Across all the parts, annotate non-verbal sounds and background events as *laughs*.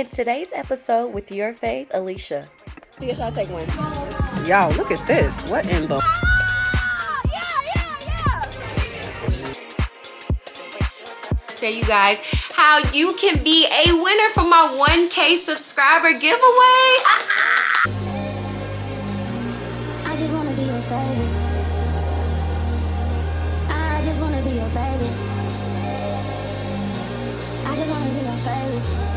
in today's episode with your fave, Alicia. Yes, I'll take one. Y'all, look at this. What in the? Ah, Tell you guys how you can be a winner for my 1K subscriber giveaway. *laughs*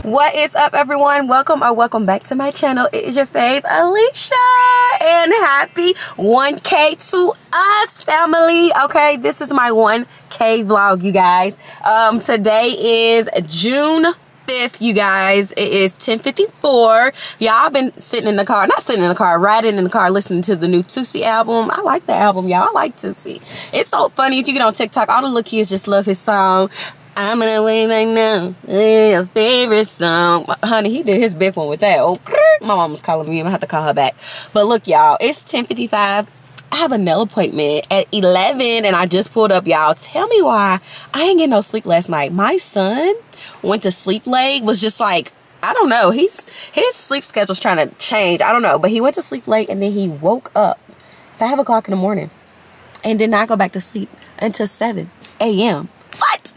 What is up, everyone? Welcome or welcome back to my channel. It is your fave, Alicia, and happy 1K to us, family. Okay, this is my 1K vlog, you guys. Um, today is June 5th, you guys. It is 10:54. Y'all been sitting in the car, not sitting in the car, riding in the car, listening to the new Toosii album. I like the album, y'all. I like Toosii. It's so funny if you get on TikTok. All the little kids just love his song. I'm gonna wait right now. Your favorite song, honey. He did his big one with that. Oh, my mom was calling me. I'm gonna have to call her back. But look, y'all, it's 10:55. I have a nail appointment at 11 and I just pulled up, y'all. Tell me why I ain't get no sleep last night. My son went to sleep late, was just like, I don't know. He's his sleep schedule's trying to change. I don't know. But he went to sleep late and then he woke up five o'clock in the morning and did not go back to sleep until 7 a.m. What?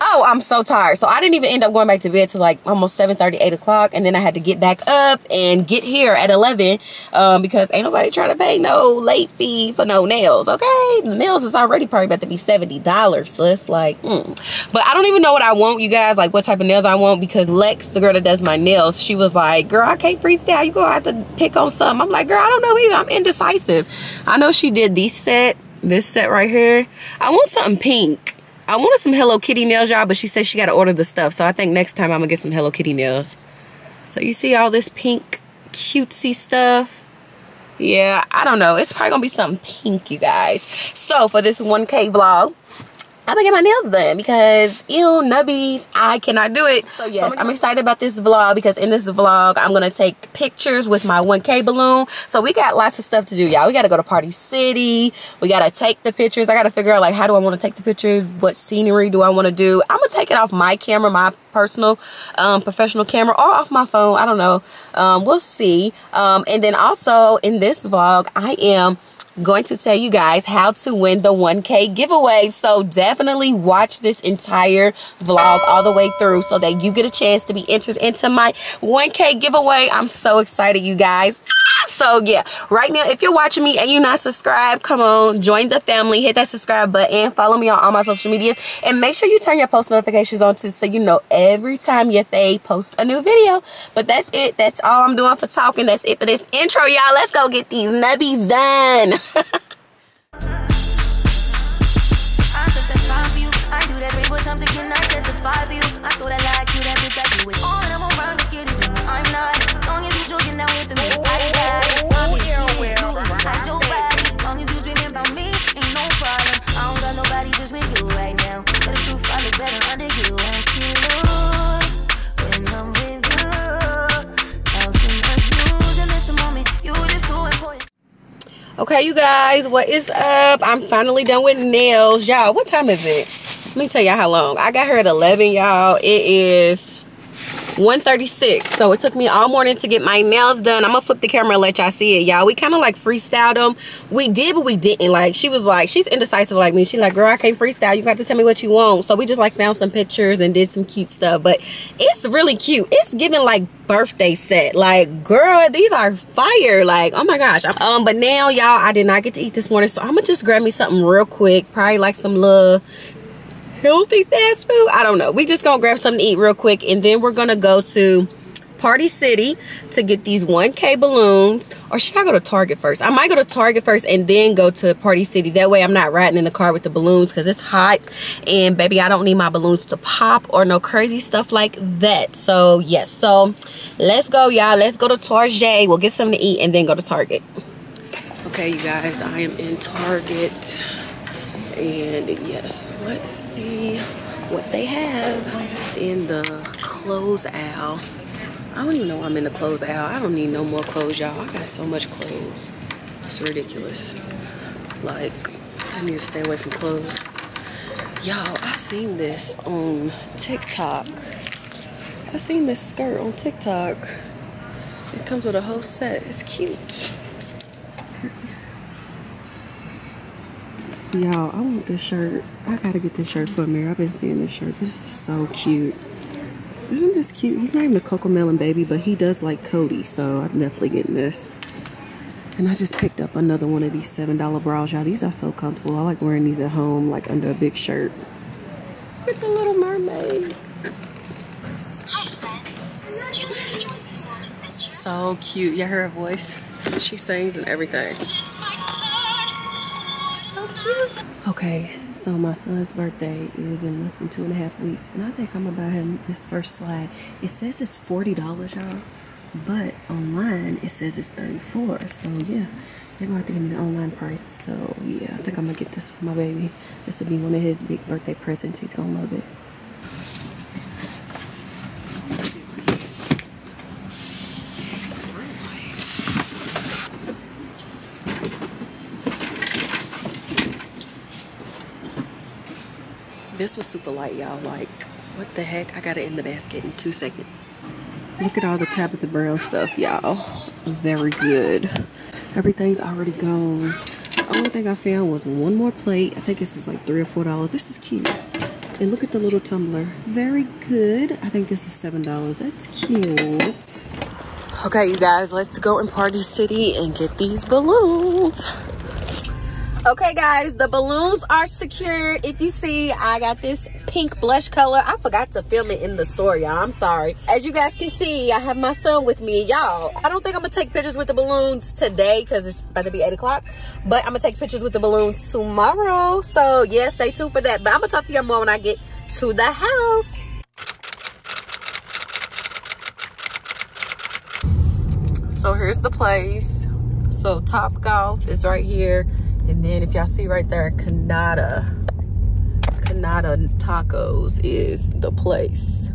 Oh, I'm so tired. So I didn't even end up going back to bed till like almost 7 30, 8 o'clock. And then I had to get back up and get here at 11 um, because ain't nobody trying to pay no late fee for no nails. Okay. The nails is already probably about to be $70. So it's like, mm. but I don't even know what I want, you guys, like what type of nails I want because Lex, the girl that does my nails, she was like, girl, I can't freestyle. You gonna have to pick on something. I'm like, girl, I don't know either. I'm indecisive. I know she did this set, this set right here. I want something pink. I wanted some Hello Kitty nails, y'all, but she said she got to order the stuff. So I think next time I'm going to get some Hello Kitty nails. So you see all this pink cutesy stuff? Yeah, I don't know. It's probably going to be something pink, you guys. So for this 1K vlog, I'm gonna get my nails done because ew nubbies I cannot do it. So yes I'm excited about this vlog because in this vlog I'm gonna take pictures with my 1k balloon. So we got lots of stuff to do y'all. We gotta go to party city. We gotta take the pictures. I gotta figure out like how do I want to take the pictures? What scenery do I want to do? I'm gonna take it off my camera my personal um, professional camera or off my phone. I don't know. Um, we'll see. Um, and then also in this vlog I am going to tell you guys how to win the 1K giveaway. So definitely watch this entire vlog all the way through so that you get a chance to be entered into my 1K giveaway. I'm so excited, you guys. So yeah, right now, if you're watching me and you're not subscribed, come on, join the family, hit that subscribe button, follow me on all my social medias, and make sure you turn your post notifications on too so you know every time your they post a new video. But that's it. That's all I'm doing for talking. That's it for this intro, y'all. Let's go get these nubbies done. Okay, you guys, what is up? I'm finally done with nails. Y'all, what time is it? Let me tell y'all how long. I got here at 11, y'all. It is 1:36. So it took me all morning to get my nails done. I'm gonna flip the camera and let y'all see it, y'all. We kind of like freestyled them. We did, but we didn't. Like, she was like, she's indecisive like me. She's like, girl, I can't freestyle. You got to tell me what you want. So we just like found some pictures and did some cute stuff. But it's really cute. It's giving like birthday set like girl these are fire like oh my gosh um but now y'all i did not get to eat this morning so i'm gonna just grab me something real quick probably like some little healthy fast food i don't know we just gonna grab something to eat real quick and then we're gonna go to Party City to get these 1K balloons. Or should I go to Target first? I might go to Target first and then go to Party City. That way I'm not riding in the car with the balloons because it's hot. And baby, I don't need my balloons to pop or no crazy stuff like that. So yes, so let's go y'all. Let's go to Target. We'll get something to eat and then go to Target. Okay, you guys, I am in Target. And yes, let's see what they have in the clothes aisle. I don't even know I'm in the clothes aisle. I don't need no more clothes, y'all. I got so much clothes. It's ridiculous. Like, I need to stay away from clothes. Y'all, I seen this on TikTok. I seen this skirt on TikTok. It comes with a whole set. It's cute. Y'all, I want this shirt. I gotta get this shirt for Amir. I've been seeing this shirt. This is so cute. Isn't this cute? He's not even a CoComelon baby, but he does like Cody, so I'm definitely getting this. And I just picked up another one of these $7 bras, y'all. These are so comfortable. I like wearing these at home, like under a big shirt. At the Little Mermaid. So cute. You hear her voice? She sings and everything. Okay, so my son's birthday is in less than two and a half weeks, and I think I'm gonna buy him this first slide. It says it's forty dollars, y'all, but online it says it's thirty-four. So yeah, they're gonna have to give me the online price. So yeah, I think I'm gonna get this for my baby. This will be one of his big birthday presents. He's gonna love it. This was super light, y'all. Like, what the heck? I got it in the basket in two seconds. Look at all the Tabitha Brown stuff, y'all. Very good. Everything's already gone. The only thing I found was one more plate. I think this is like three or four dollars. This is cute. And look at the little tumbler. Very good. I think this is seven dollars. That's cute. Okay, you guys, let's go in Party City and get these balloons. Okay, guys, the balloons are secure. If you see, I got this pink blush color. I forgot to film it in the store, y'all. I'm sorry. As you guys can see, I have my son with me. Y'all, I don't think I'm to take pictures with the balloons today because it's about to be 8 o'clock. But I'm to take pictures with the balloons tomorrow. So, yeah, stay tuned for that. But I'm to talk to y'all more when I get to the house. So, here's the place. So, Top Golf is right here. And then if y'all see right there, Condado, Condado Tacos is the place.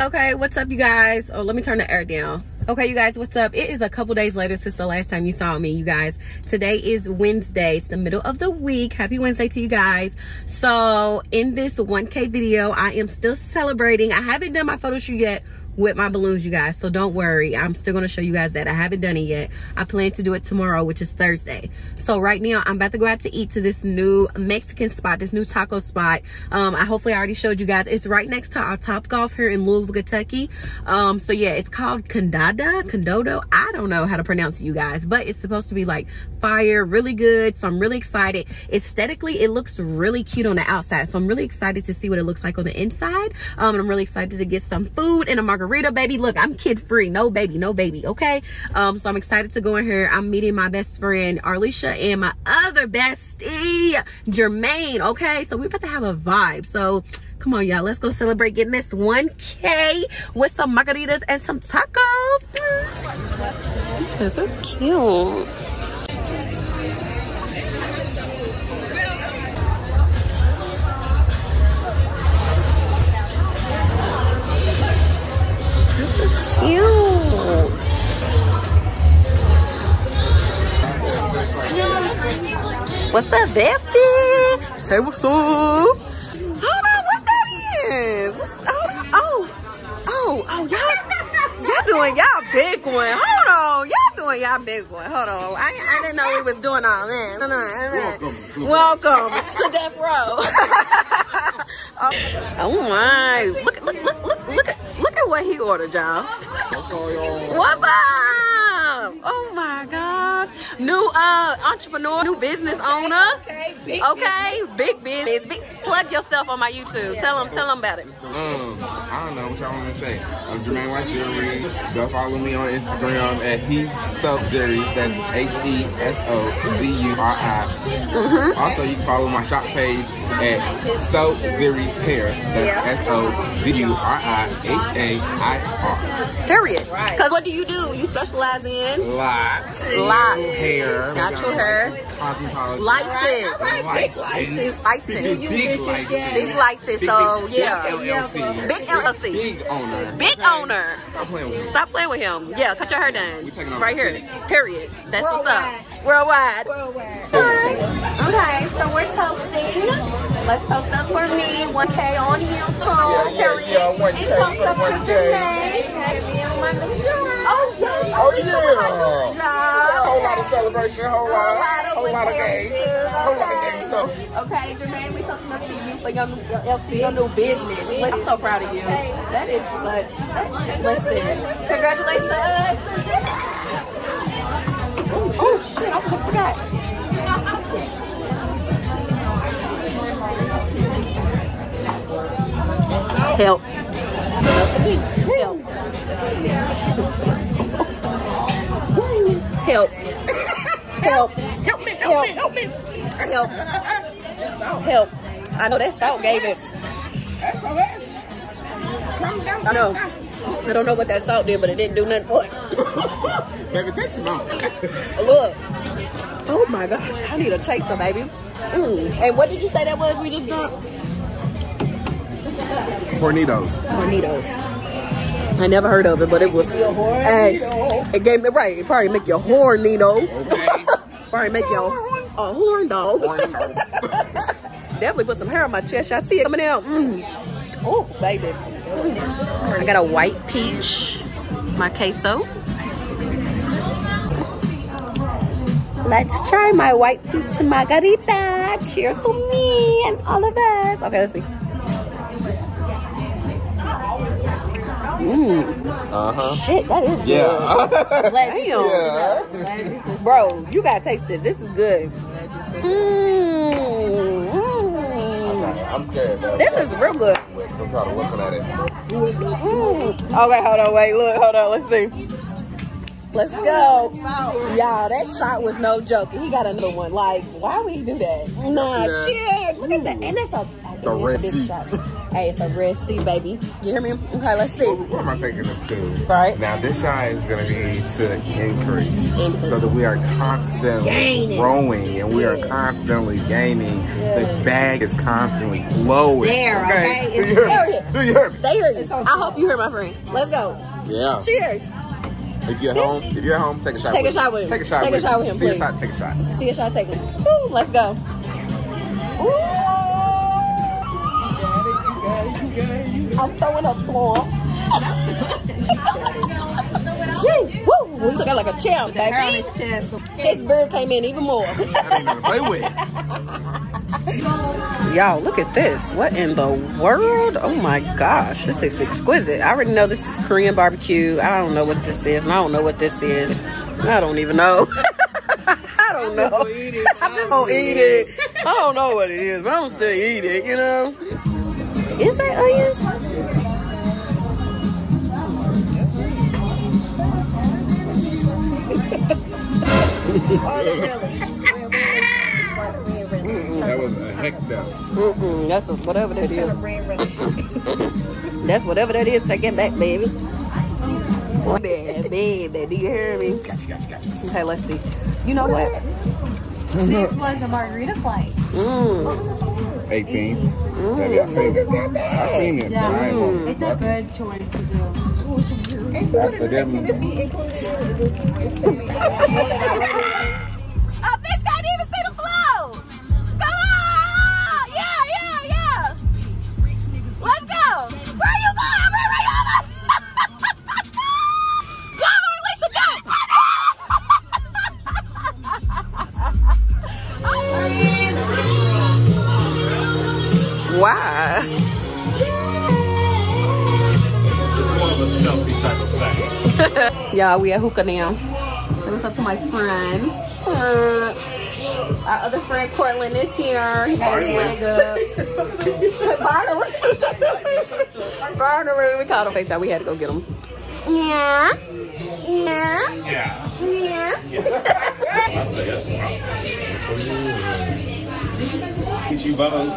Okay, what's up you guys? Oh, let me turn the air down. Okay, you guys, what's up? It is a couple days later since the last time you saw me, you guys. Today is Wednesday. It's the middle of the week. Happy Wednesday to you guys. So, in this 1K video, I am still celebrating. I haven't done my photo shoot yet with my balloons, you guys. So don't worry. I'm still going to show you guys that. I haven't done it yet. I plan to do it tomorrow, which is Thursday. So right now, I'm about to go out to eat to this new Mexican spot, this new taco spot. Um, I hopefully I already showed you guys. It's right next to our Top Golf here in Louisville, Kentucky. Um, so yeah, it's called Condada, Condodo. I don't know how to pronounce it, you guys, but it's supposed to be like fire, really good. So I'm really excited. Aesthetically, it looks really cute on the outside. So I'm really excited to see what it looks like on the inside. Um, and I'm really excited to get some food and a margarita margarita baby. Look i'm kid free no baby no baby okay? Um so i'm excited to go in here. I'm meeting my best friend arlisha and my other bestie jermaine okay? So we're about to have a vibe. So come on y'all. Let's go celebrate. Getting this 1k with some margaritas and some tacos. Yes that's cute bestie? Say what's up. Hold on, what that is? What's. Oh, oh, oh, y'all, y'all doing y'all big one. Hold on, y'all doing y'all big one. Hold on. I, I didn't know we was doing all that. No, no, no. Welcome *laughs* to Death Row. *laughs* oh, oh my! Look, look, look, look, look at look at what he ordered, y'all. What's up? New uh entrepreneur, new business owner. Okay, big okay, big business. Big, plug yourself on my YouTube. Tell them, tell them about it. Um, I don't know what y'all want to say. I'm Jermaine White Jewelry. Go follow me on Instagram at He Soap Series. That's H E S O Z U R I. Also, you can follow my shop page at Sozuri Hair. That's S O Z U R I H A I R. Period. Because what do you do? You specialize in Locks. locks, Hair. natural hair, Cosmetology. license, License. license. Big Big license. Big license, so big, yeah. Big LLC. Big owner. Big owner. Stop playing with me. Stop playing with him. Yeah, cut your hair done. We Right here. Period. That's what's up. Worldwide. Worldwide. Okay, so we're toasting. Let's toast up for me. 1K on YouTube. Period. yeah, 1K, And toast up to 1K. Janae. Oh, yes. Oh, Alicia with her new yeah. Whole lot of celebration, whole lot, Whole lot of games, whole lot of games. So, Okay, Jermaine, we talking up to you for your, new- your, your new business. I'm so proud of you. That is such. That, listen, congratulations. Oh, oh shit! I almost forgot. Help. Help. Help. Help. *laughs* Help me, help me, help me. Help. Help. I know that salt gave it. I know. I don't know what that salt did, but it didn't do nothing for it. *laughs* baby, take some. *laughs* Look. Oh my gosh, I need a chaser, baby. Mm. And what did you say that was we just got? Tornadoes. Tornadoes. I never heard of it, but it was. Hey, it gave me right. It probably make your horn needle. Okay. *laughs* Probably make your a horn dog. Definitely *laughs* put some hair on my chest. I see it coming out. Mm. Oh, baby. Mm. I got a white peach, my queso. Let's try my white peach margarita. Cheers to me and all of us. Okay, let's see. Uh-huh. Shit, that is good. Yeah. Damn. yeah. Bro, you gotta taste it. This is good. Mmm. I'm scared, though. This is real good. Wait, I'm looking at it. Mm. Okay, hold on, wait, look, hold on, let's see. Let's go. Y'all, that shot was no joke. He got another one. Like, why would he do that? Nah, Yeah. cheers. Look at that. And that's a, The Red Sea. shot. Hey, it's a red sea, baby. You hear me? Okay, let's see. What am I taking this to? Right. Now, this shot is going to be to increase. Increase. So that we are constantly Gaining. growing and we are constantly gaining. The bag is constantly flowing. There, okay? Do you hear me? Do you hear me? They hear you. I hope you hear my friend. Let's go. Yeah. Cheers. If you're at home, if you're at home, take a shot. Take a with shot with him. Take a shot. Take a shot with him, See a shot. Take a shot. See a shot, take it. Woo, let's go. I'm throwing up more. Woo, woo. We took it like a champ, baby. his. This bird came in even more. I ain't gonna play with. Y'all, look at this. What in the world? Oh my gosh, this is exquisite. I already know this is Korean barbecue. I don't know what this is, and I don't know what this is. I don't even know. *laughs* I don't know. I *laughs* just don't eat it. I don't know what it is, but I'm gonna still eat it, you know? Is that onions? That was a heck no. Mm-mm, that's whatever that is. that's whatever that is. Take it back, baby. Baby, baby, do you hear me? Okay, let's see. You know what? This was a margarita flight. Mm. 18. Maybe I seen it. I seen it. but I ain't gonna- It's a good choice to do. But then, Oh, we at hookah now. Say what's up to my friend. Uh, our other friend Cortland is here. He got his leg up. Finally. Finally, we called on FaceTime. We had to go get him. Yeah. Yeah. Yeah. Peachy Bubbles.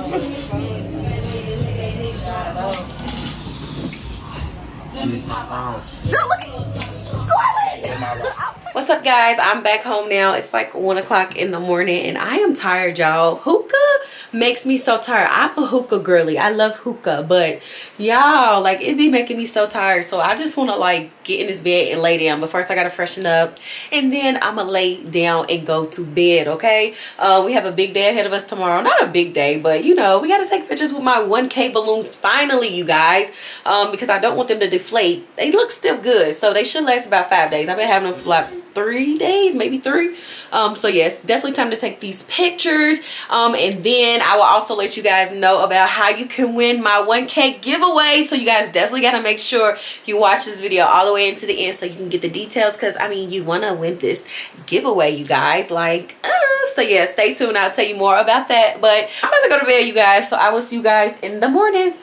What's up, guys? I'm back home now. It's like one o'clock in the morning, and I am tired, y'all. Hookah makes me so tired. I'm a hookah girly. I love hookah, but y'all, like it be making me so tired. So I just want to like get in this bed and lay down. But first I got to freshen up and then I'm going to lay down and go to bed, okay? Uh, we have a big day ahead of us tomorrow. Not a big day, but you know, we got to take pictures with my 1K balloons finally, you guys, um, because I don't want them to deflate. They look still good, so they should last about five days. I've been having them for like three days maybe three. Um so yes definitely time to take these pictures. Um and then i will also let you guys know about how you can win my 1k giveaway. So you guys definitely got to make sure you watch this video all the way into the end so you can get the details because i mean you want to win this giveaway you guys. Like uh, so yeah stay tuned. I'll tell you more about that. But i'm about to go to bed you guys. So i will see you guys in the morning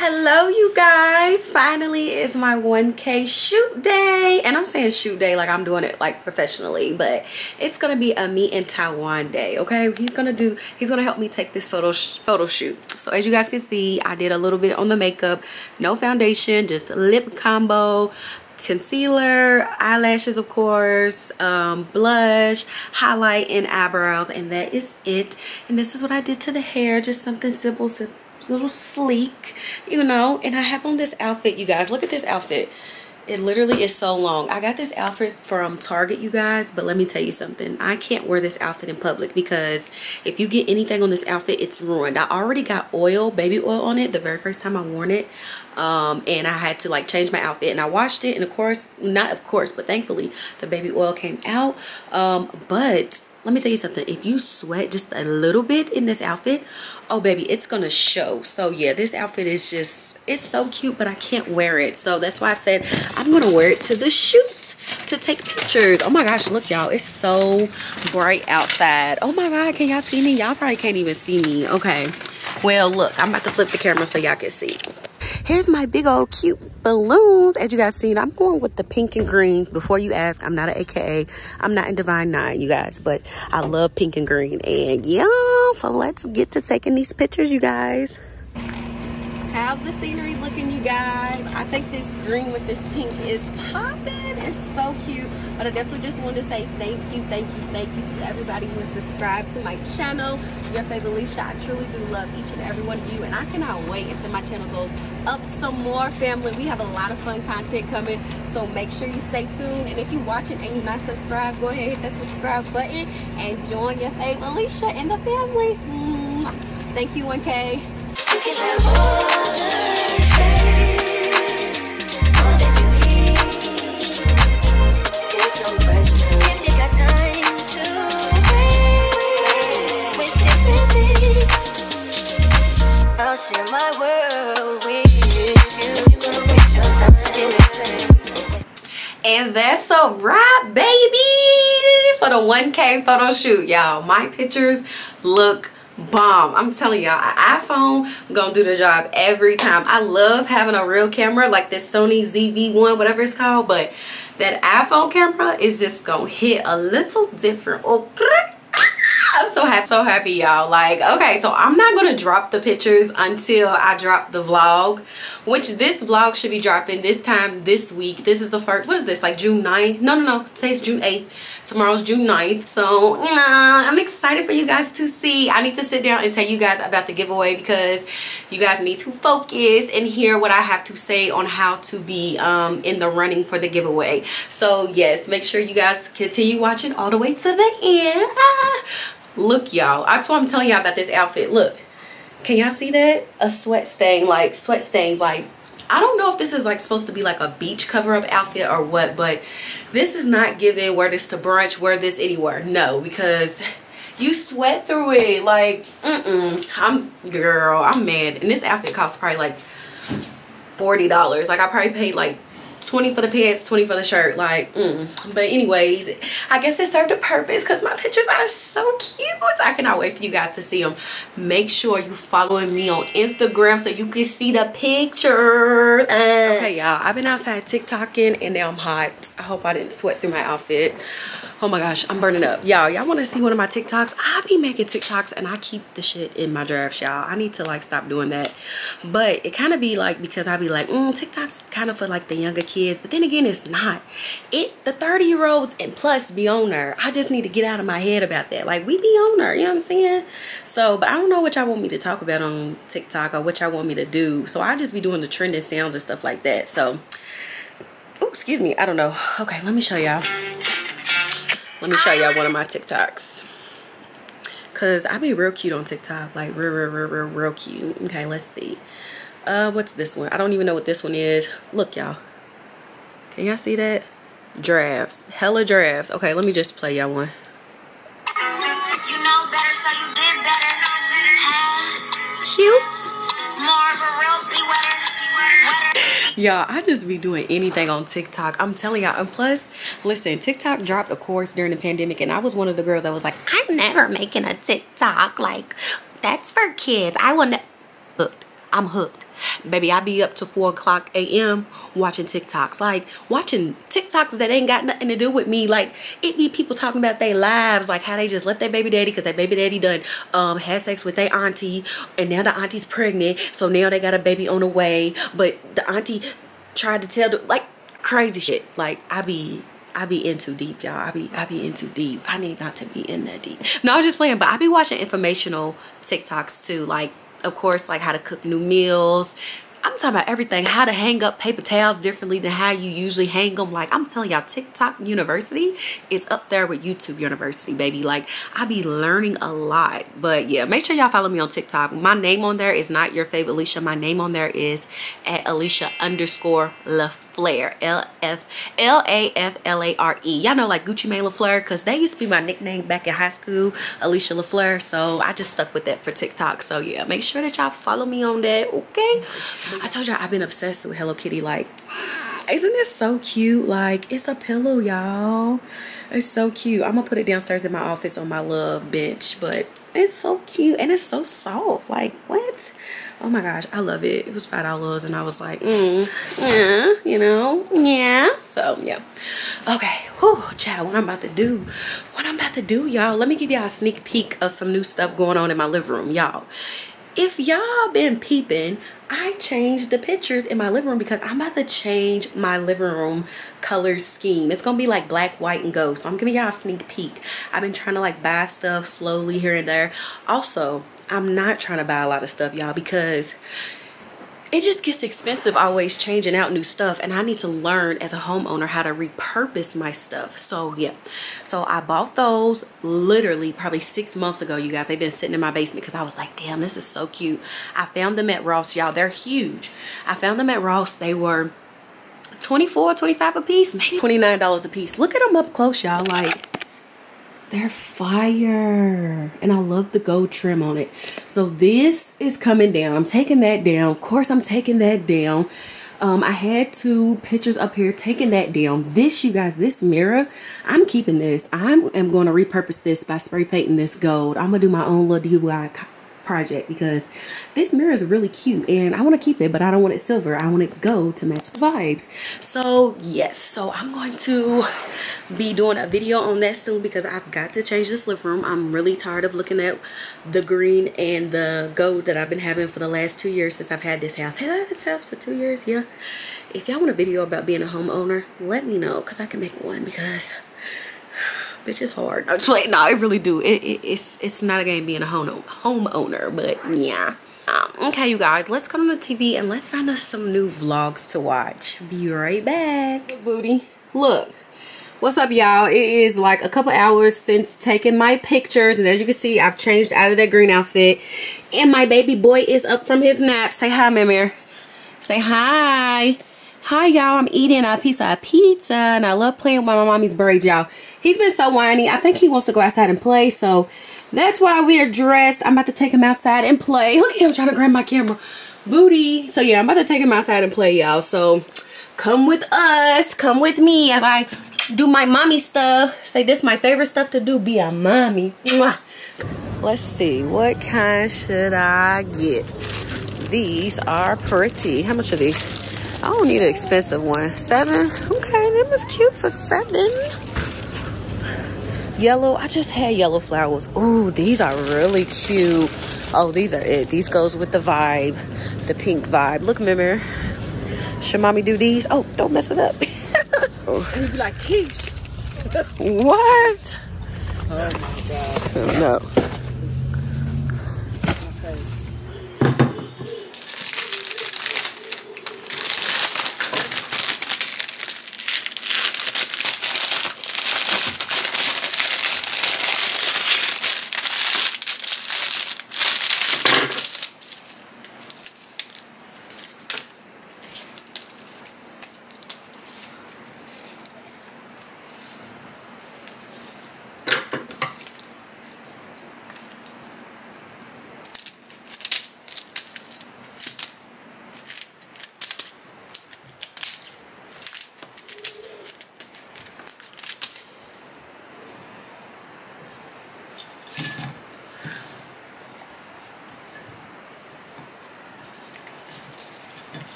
hello you guys. Finally is my 1k shoot day. And i'm saying shoot day like i'm doing it like professionally but it's gonna be a me in taiwan day okay? He's gonna do he's gonna help me take this photo photo shoot. So as you guys can see i did a little bit on the makeup. No foundation just lip combo concealer eyelashes of course um, blush highlight and eyebrows. And that is it. And this is what i did to the hair. Just something simple simple little sleek you know and i have on this outfit you guys. Look at this outfit. It literally is so long. I got this outfit from target you guys but let me tell you something. I can't wear this outfit in public because if you get anything on this outfit it's ruined. I already got oil baby oil on it the very first time i worn it um, and i had to like change my outfit and i washed it and of course not of course but thankfully the baby oil came out um, but let me tell you something. If you sweat just a little bit in this outfit oh baby it's gonna show. So yeah this outfit is just it's so cute but i can't wear it. So that's why i said i'm gonna wear it to the shoot to take pictures. Oh my gosh look y'all. It's so bright outside. Oh my god can y'all see me? Y'all probably can't even see me. Okay well look i'm about to flip the camera so y'all can see. Here's my big old cute balloons. As you guys seen i'm going with the pink and green. Before you ask i'm not an aka i'm not in divine nine you guys but i love pink and green. And yeah so let's get to taking these pictures you guys how's the scenery looking you guys. I think this green with this pink is popping. It's so cute. But i definitely just wanted to say thank you thank you thank you to everybody who has subscribed to my channel. Your favorite alicia i truly do love each and every one of you and i cannot wait until my channel goes up some more. Family we have a lot of fun content coming so make sure you stay tuned. And if you're watching and you're not subscribed go ahead and hit that subscribe button and join your favorite alicia and the family. Thank you 1k And that's a wrap, baby, for the 1K photo shoot, y'all. My pictures look bomb. I'm telling y'all, iPhone gonna do the job every time. I love having a real camera like this Sony ZV-1, whatever it's called, but that iPhone camera is just gonna hit a little different. Oh, *laughs* I'm so happy, so happy, y'all. Like, okay, so I'm not gonna drop the pictures until I drop the vlog, which this vlog should be dropping this time this week. This is the first, what is this, like June 9th? No, no, no, today's June 8th. Tomorrow's June 9th. So, nah, I'm excited for you guys to see. I need to sit down and tell you guys about the giveaway because you guys need to focus and hear what I have to say on how to be um, in the running for the giveaway. So, yes, make sure you guys continue watching all the way to the end. Ah. Look, y'all. That's what I'm telling y'all about this outfit. Look. Can y'all see that? A sweat stain, like sweat stains, like I don't know if this is like supposed to be like a beach cover-up outfit or what, but this is not giving wear this to brunch, wear this anywhere. No, because you sweat through it. Like, mm-mm. I'm, girl, I'm mad. And this outfit costs probably like $40. Like, I probably paid like 20 for the pants 20 for the shirt like mm. but anyways i guess it served a purpose because my pictures are so cute. I cannot wait for you guys to see them make sure you following me on instagram so you can see the picture okay y'all. I've been outside tiktoking and now i'm hot. I hope i didn't sweat through my outfit Oh my gosh, I'm burning up. Y'all, y'all want to see one of my TikToks? I be making TikToks and I keep the shit in my drafts, y'all. I need to like stop doing that. But it kind of be like, because I be like, mm, TikTok's kind of for like the younger kids. But then again, it's not. It The 30 year olds and plus be on there. I just need to get out of my head about that. Like, we be on there, you know what I'm saying? So, but I don't know what y'all want me to talk about on TikTok or what y'all want me to do. So I just be doing the trending sounds and stuff like that. So, excuse me. I don't know. Okay, let me show y'all. Let me show y'all one of my TikToks. Cause I be real cute on TikTok. Like real, real, real, real, real cute. Okay, let's see. Uh, what's this one? I don't even know what this one is. Look, y'all. Can y'all see that? Drafts. Hella drafts. Okay, let me just play y'all one. You know better, so you did better. Cute. Y'all, I just be doing anything on TikTok. I'm telling y'all. And plus, listen, TikTok dropped a course during the pandemic, and I was one of the girls that was like, I'm never making a TikTok. Like, that's for kids. I want to. Hooked. I'm hooked. Baby, I be up to 4 o'clock a.m. watching TikToks. Like, watching TikToks that ain't got nothing to do with me. Like, it be people talking about their lives, like how they just left their baby daddy because their baby daddy done um, had sex with their auntie, and now the auntie's pregnant, so now they got a baby on the way. But the auntie tried to tell them, like, crazy shit. Like, I be I be in too deep, y'all. I be I be in too deep. I need not to be in that deep. No, I'm just playing, but I be watching informational TikToks too. Like, of course, like how to cook new meals. I'm talking about everything. How to hang up paper towels differently than how you usually hang them. Like, I'm telling y'all, TikTok University is up there with YouTube University, baby. Like, I be learning a lot. But yeah, make sure y'all follow me on TikTok. My name on there is not your favorite Alicia. My name on there is at Alicia underscore LaFleur. L-F-L-A-F-L-A-R-E. Y'all know like Gucci Mane LaFleur because they used to be my nickname back in high school, Alicia LaFleur. So I just stuck with that for TikTok. So yeah, make sure that y'all follow me on that, okay? I told y'all I've been obsessed with Hello Kitty. Like, *sighs* isn't this so cute? Like, it's a pillow, y'all. It's so cute. I'm gonna put it downstairs in my office on my love bench, but it's so cute and it's so soft. Like, what? Oh my gosh, I love it. It was five dollars, and I was like, mm, yeah, you know, yeah. So yeah, okay. Whew, child, what I'm about to do, what I'm about to do, y'all. Let me give y'all a sneak peek of some new stuff going on in my living room, y'all. If y'all been peeping, I changed the pictures in my living room because I'm about to change my living room color scheme. It's gonna be like black, white, and gold. So I'm giving y'all a sneak peek. I've been trying to like buy stuff slowly here and there. Also, I'm not trying to buy a lot of stuff, y'all, because it just gets expensive always changing out new stuff and I need to learn as a homeowner how to repurpose my stuff. So yeah. So I bought those literally probably six months ago you guys. They've been sitting in my basement because I was like damn this is so cute. I found them at Ross y'all. They're huge. I found them at Ross. They were 24 25 a piece maybe 29 dollars a piece look at them up close y'all like they're fire and i love the gold trim on it so this is coming down i'm taking that down of course i'm taking that down um, I had two pictures up here taking that down. This, you guys, this mirror, I'm keeping this. I am going to repurpose this by spray painting this gold. I'm going to do my own little DIY project because this mirror is really cute and I want to keep it but I don't want it silver. I want it gold to match the vibes. So yes so I'm going to be doing a video on that soon because I've got to change this living room. I'm really tired of looking at the green and the gold that I've been having for the last two years since I've had this house. Have I had this house for two years yeah. If y'all want a video about being a homeowner let me know because I can make one because bitch it's hard. I'm just like no i really do. It, it, it's it's not a game being a home homeowner but yeah. Um, okay you guys let's come on the tv and let's find us some new vlogs to watch. Be right back. Look booty. Look what's up y'all? It is like a couple hours since taking my pictures and as you can see i've changed out of that green outfit and my baby boy is up from his nap. Say hi Mimir. say hi Hi y'all, I'm eating a piece of pizza and I love playing with my mommy's braids y'all. He's been so whiny. I think he wants to go outside and play so that's why we're dressed. I'm about to take him outside and play. Look at him trying to grab my camera. Booty. So yeah, I'm about to take him outside and play y'all. So come with us. Come with me as I do my mommy stuff. Say this my favorite stuff to do. Be a mommy. Mwah. Let's see. What kind should I get? These are pretty. How much are these? I don't need an expensive one. Seven? Okay, that was cute for seven. yellow. I just had yellow flowers. Ooh, these are really cute. Oh, these are it. These goes with the vibe, the pink vibe. Look, remember, should mommy do these? Oh, don't mess it up. *laughs* And you'd be like, Keish. what? Oh my god. No.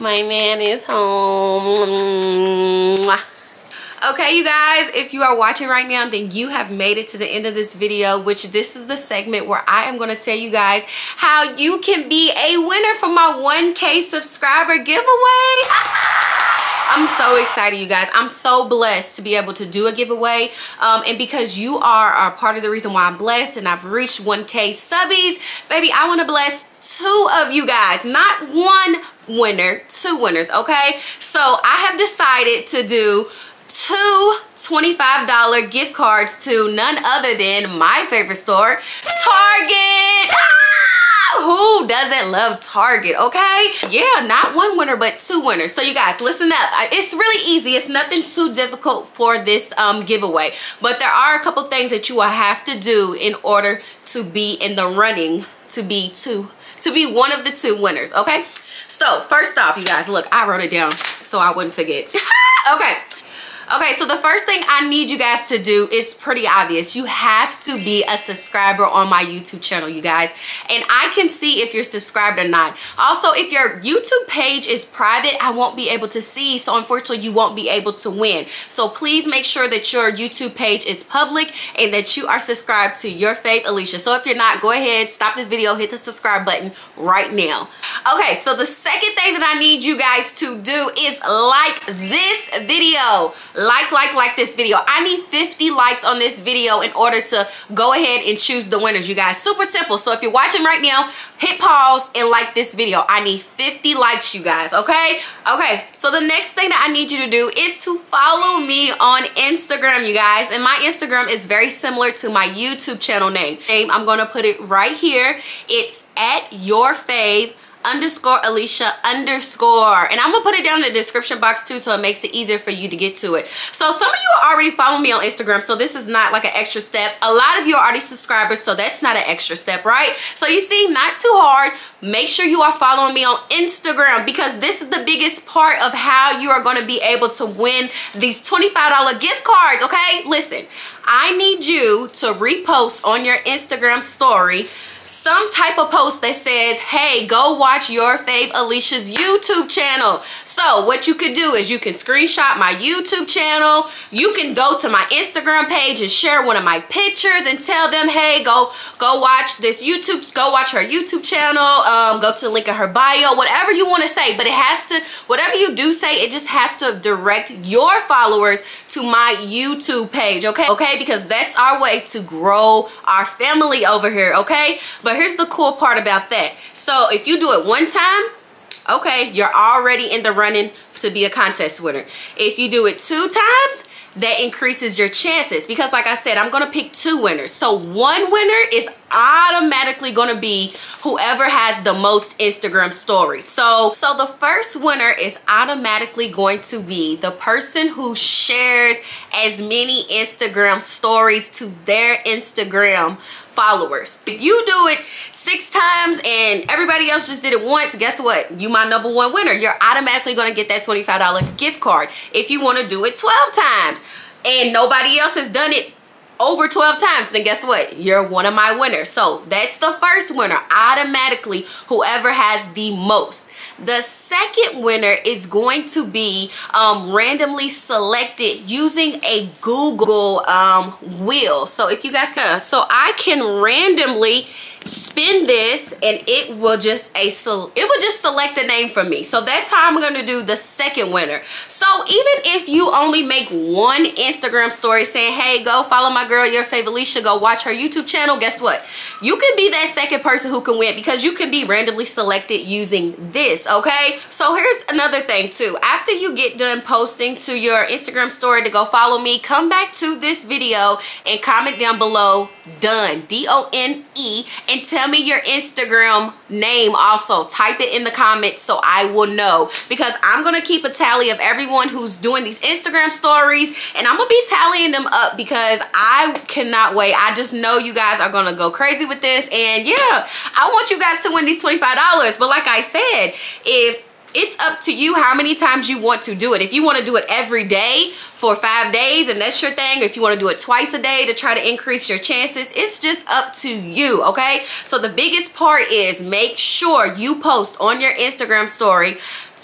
My man is home. Okay, you guys, if you are watching right now, then you have made it to the end of this video, which this is the segment where I am going to tell you guys how you can be a winner for my 1K subscriber giveaway. *laughs* I'm so excited, you guys. I'm so blessed to be able to do a giveaway. Um, and because you are, are part of the reason why I'm blessed and I've reached 1K subbies, baby, I want to bless two of you guys, not one winner, two winners, okay? So I have decided to do two $25 gift cards to none other than my favorite store, Target. Ah! Who doesn't love Target, okay? Yeah, not one winner, but two winners. So you guys, listen up. It's really easy. It's nothing too difficult for this um, giveaway. But there are a couple things that you will have to do in order to be in the running to be two, to be one of the two winners, okay? So first off, you guys, look, I wrote it down so I wouldn't forget. *laughs* okay. Okay, so the first thing I need you guys to do is pretty obvious. You have to be a subscriber on my YouTube channel, you guys. And I can see if you're subscribed or not. Also, if your YouTube page is private, I won't be able to see. So unfortunately, you won't be able to win. So please make sure that your YouTube page is public and that you are subscribed to Your Fave Alicia. So if you're not, go ahead, stop this video, hit the subscribe button right now. Okay, so the second thing that I need you guys to do is like this video like like like this video. I need 50 likes on this video in order to go ahead and choose the winners you guys. Super simple. So if you're watching right now hit pause and like this video. I need 50 likes you guys okay? Okay so the next thing that i need you to do is to follow me on instagram you guys. And my instagram is very similar to my youtube channel name i'm gonna put it right here. It's at your fave underscore Alicia underscore. And I'm gonna put it down in the description box too so it makes it easier for you to get to it. So some of you are already following me on Instagram so this is not like an extra step. A lot of you are already subscribers so that's not an extra step, right? So you see, not too hard. Make sure you are following me on Instagram because this is the biggest part of how you are gonna be able to win these $25 gift cards, okay? Listen, I need you to repost on your Instagram story some type of post that says, hey, go watch your fave Alicia's YouTube channel. So what you could do is you can screenshot my YouTube channel. You can go to my Instagram page and share one of my pictures and tell them, hey, go go watch this YouTube, go watch her YouTube channel, um, go to the link in her bio, whatever you want to say. But it has to, whatever you do say, it just has to direct your followers to my YouTube page, okay? Okay, because that's our way to grow our family over here, okay? But here's the cool part about that. So if you do it one time, okay, you're already in the running to be a contest winner. If you do it two times, that increases your chances because like I said I'm gonna pick two winners so one winner is automatically gonna be whoever has the most Instagram stories so so the first winner is automatically going to be the person who shares as many Instagram stories to their Instagram followers. If you do it six times and everybody else just did it once, guess what? You my number one winner. You're automatically gonna get that $25 gift card. If you wanna do it 12 times and nobody else has done it over 12 times, then guess what? You're one of my winners. So that's the first winner. Automatically, whoever has the most. The second winner is going to be um, randomly selected using a Google um, wheel. So if you guys can, so I can randomly spin this and it will just a it will just select a name for me. So that's how i'm going to do the second winner. So even if you only make one instagram story saying hey go follow my girl your favorite alicia go watch her youtube channel guess what? You can be that second person who can win because you can be randomly selected using this okay? So here's another thing too. After you get done posting to your instagram story to go follow me come back to this video and comment down below done d-o-n-e and tell me your Instagram name also. Type it in the comments so I will know because I'm going to keep a tally of everyone who's doing these Instagram stories and I'm going to be tallying them up because I cannot wait. I just know you guys are going to go crazy with this and yeah, I want you guys to win these $25. But like I said, if it's up to you how many times you want to do it. If you want to do it every day for five days and that's your thing, if you want to do it twice a day to try to increase your chances, it's just up to you, okay? So the biggest part is make sure you post on your Instagram story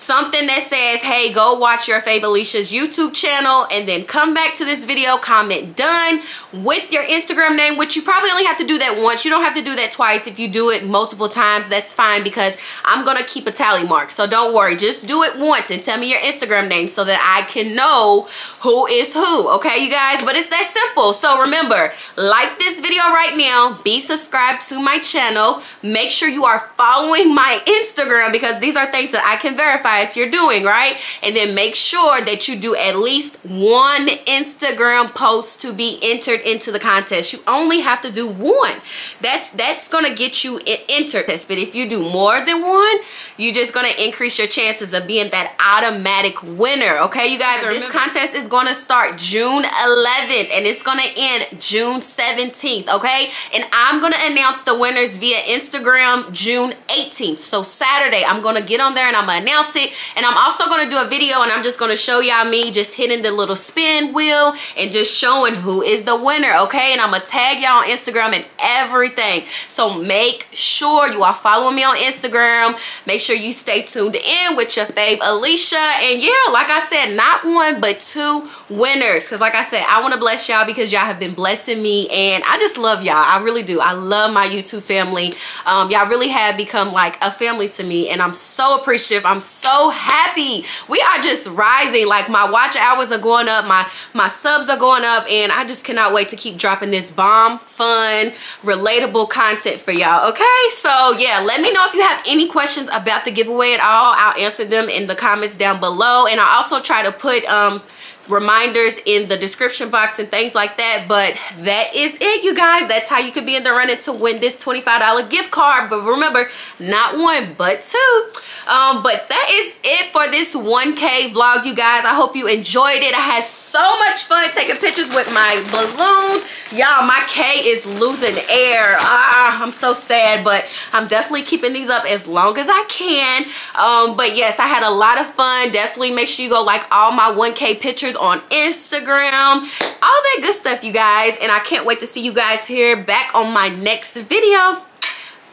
something that says, hey, go watch your Fave Alicia's YouTube channel and then come back to this video, comment done with your Instagram name, which you probably only have to do that once. You don't have to do that twice. If you do it multiple times, that's fine because I'm going to keep a tally mark. So don't worry. Just do it once and tell me your Instagram name so that I can know who is who. Okay, you guys? But it's that simple. So remember, like this video right now. Be subscribed to my channel. Make sure you are following my Instagram because these are things that I can verify if you're doing, right? And then make sure that you do at least one Instagram post to be entered into the contest. You only have to do one. That's that's gonna get you entered. But if you do more than one, you're just gonna increase your chances of being that automatic winner. Okay, you guys, this contest is gonna start June 11th and it's gonna end June 17th, okay? And I'm gonna announce the winners via Instagram June 18th. So Saturday, I'm gonna get on there and I'm gonna announce it. And I'm also gonna do a video and I'm just gonna show y'all me just hitting the little spin wheel and just showing who is the winner, okay? And I'm gonna tag y'all on Instagram and everything. So make sure you are following me on Instagram. Make sure you stay tuned in with your fave Alicia. And yeah, like I said, not one, but two winners. Because like I said, I want to bless y'all because y'all have been blessing me. And I just love y'all. I really do. I love my YouTube family. Um, y'all really have become like a family to me. And I'm so appreciative. I'm so happy. We are just rising. Like my watch hours are going up. My, my subs are going up. And I just cannot wait to keep dropping this bomb, fun, relatable content for y'all. Okay? So yeah, let me know if you have any questions about about the giveaway at all, I'll answer them in the comments down below. And I also try to put um, reminders in the description box and things like that but that is it you guys. That's how you can be in the running to win this $25 gift card. But remember not one but two. Um but that is it for this 1k vlog you guys. I hope you enjoyed it. I had so much fun taking pictures with my balloons. Y'all my k is losing air. Ah i'm so sad but i'm definitely keeping these up as long as i can. Um but yes i had a lot of fun. Definitely make sure you go like all my 1k on instagram. All that good stuff you guys. And i can't wait to see you guys here back on my next video.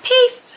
Peace